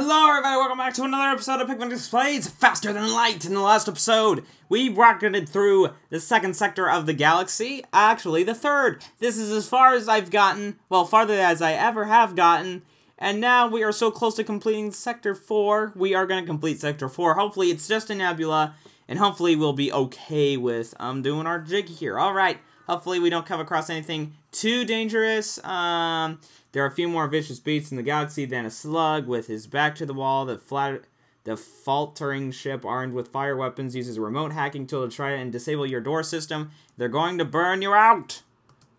Hello everybody, welcome back to another episode of Pikminnicus Plays Faster Than Light! In the last episode, we rocketed through the second sector of the galaxy. Actually, the third. This is as far as I've gotten, well, farther as I ever have gotten. And now we are so close to completing Sector 4. We are going to complete Sector 4. Hopefully it's just a nebula, and hopefully we'll be okay with um, doing our jig here. Alright, hopefully we don't come across anything too dangerous. Um... There are a few more vicious beasts in the galaxy than a slug with his back to the wall. The flat, the faltering ship armed with fire weapons uses a remote hacking tool to try and disable your door system. They're going to burn you out.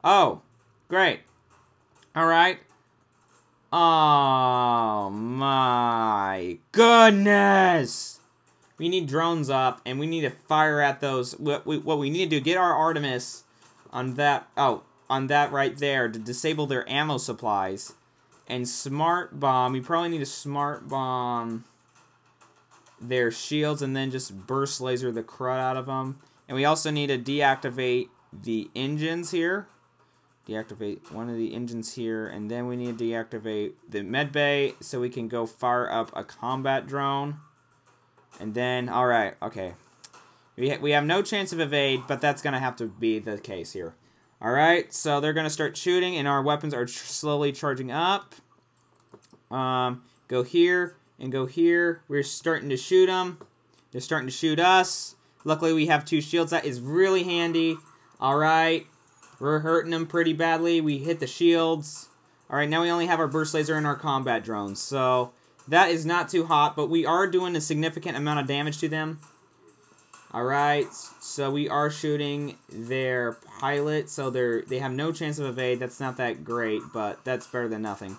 Oh, great. All right. Oh my goodness. We need drones up, and we need to fire at those. What we, what we need to do, get our Artemis on that. Oh, on that right there to disable their ammo supplies. And smart bomb, we probably need to smart bomb their shields and then just burst laser the crud out of them. And we also need to deactivate the engines here. Deactivate one of the engines here, and then we need to deactivate the med bay so we can go fire up a combat drone. And then, alright, okay. We, ha we have no chance of evade, but that's going to have to be the case here. Alright, so they're going to start shooting, and our weapons are slowly charging up. Um, go here, and go here. We're starting to shoot them. They're starting to shoot us. Luckily, we have two shields. That is really handy. Alright, we're hurting them pretty badly. We hit the shields. Alright, now we only have our burst laser and our combat drones. So, that is not too hot, but we are doing a significant amount of damage to them. Alright, so we are shooting their pilot, so they're they have no chance of evade. That's not that great, but that's better than nothing.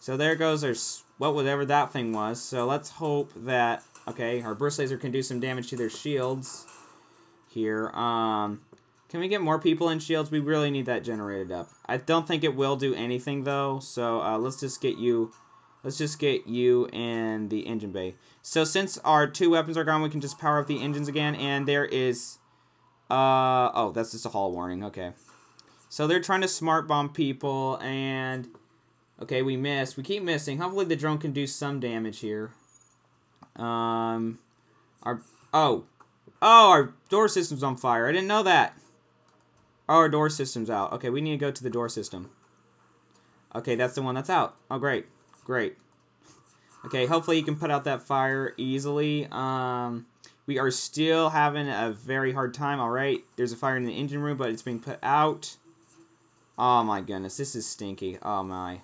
So there goes our what whatever that thing was. So let's hope that okay, our burst laser can do some damage to their shields here. Um can we get more people in shields? We really need that generated up. I don't think it will do anything though, so uh, let's just get you Let's just get you in the engine bay. So since our two weapons are gone, we can just power up the engines again. And there is... Uh, oh, that's just a hull warning. Okay. So they're trying to smart bomb people. And... Okay, we missed. We keep missing. Hopefully the drone can do some damage here. Um... Our... Oh. Oh, our door system's on fire. I didn't know that. Oh, our door system's out. Okay, we need to go to the door system. Okay, that's the one that's out. Oh, great. Great. Okay, hopefully you can put out that fire easily. Um, we are still having a very hard time. All right, there's a fire in the engine room, but it's being put out. Oh my goodness, this is stinky. Oh my.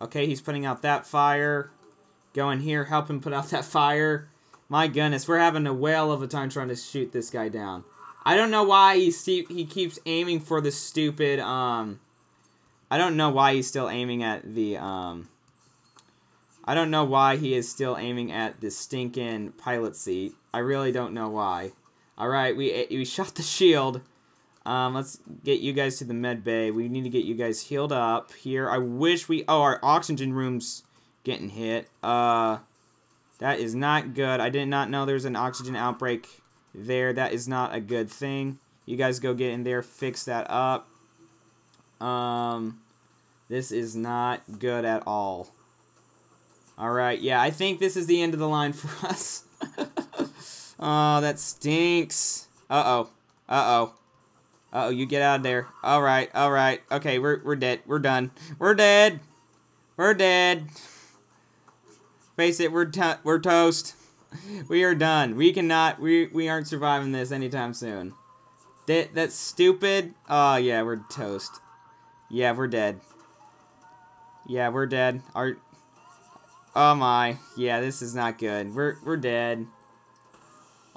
Okay, he's putting out that fire. Go in here, help him put out that fire. My goodness, we're having a whale of a time trying to shoot this guy down. I don't know why he he keeps aiming for the stupid um. I don't know why he's still aiming at the um I don't know why he is still aiming at the stinking pilot seat. I really don't know why. Alright, we, we shot the shield. Um, let's get you guys to the med bay. We need to get you guys healed up here. I wish we... Oh, our oxygen room's getting hit. Uh, that is not good. I did not know there's an oxygen outbreak there. That is not a good thing. You guys go get in there, fix that up. Um, this is not good at all. Alright, yeah, I think this is the end of the line for us. oh, that stinks. Uh-oh. Uh-oh. Uh-oh, you get out of there. Alright, alright. Okay, we're, we're dead. We're done. We're dead. We're dead. Face it, we're, to we're toast. We are done. We cannot, we, we aren't surviving this anytime soon. That, that's stupid. Oh, yeah, we're toast. Yeah, we're dead. Yeah, we're dead. Our Oh my. Yeah, this is not good. We're, we're dead.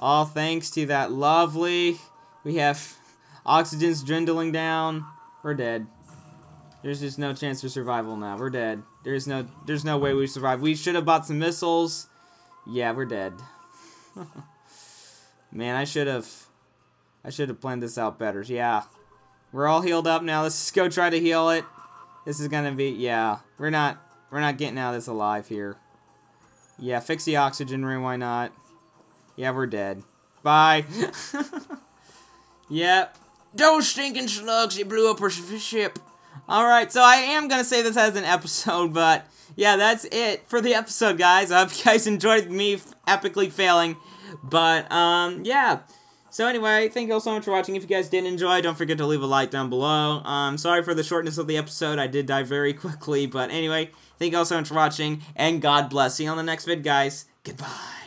All thanks to that lovely... We have oxygen's dwindling down. We're dead. There's just no chance for survival now. We're dead. There's no there's no way we survive. We should have bought some missiles. Yeah, we're dead. Man, I should have I should have planned this out better. Yeah. We're all healed up now. Let's just go try to heal it. This is gonna be yeah. We're not we're not getting out of this alive here. Yeah, fix the oxygen room, why not? Yeah, we're dead. Bye. yep. Those stinking slugs, they blew up our ship. Alright, so I am going to say this as an episode, but yeah, that's it for the episode, guys. I hope you guys enjoyed me epically failing. But, um, yeah. So anyway, thank you all so much for watching. If you guys did enjoy, don't forget to leave a like down below. Um, sorry for the shortness of the episode. I did die very quickly. But anyway, thank you all so much for watching. And God bless. See you on the next vid, guys. Goodbye.